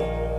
fall.